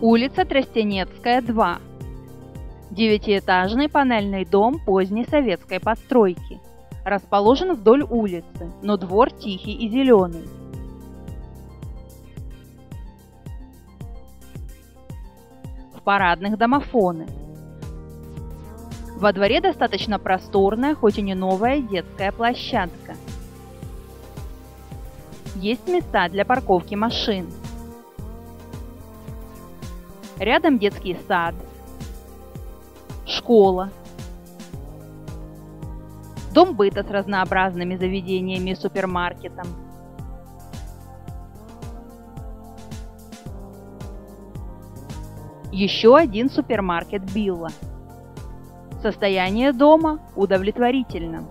Улица Тростенецкая, 2. Девятиэтажный панельный дом поздней советской постройки. Расположен вдоль улицы, но двор тихий и зеленый. В парадных домофоны. Во дворе достаточно просторная, хоть и не новая детская площадка. Есть места для парковки машин. Рядом детский сад, школа, дом быта с разнообразными заведениями и супермаркетом. Еще один супермаркет Билла. Состояние дома удовлетворительно.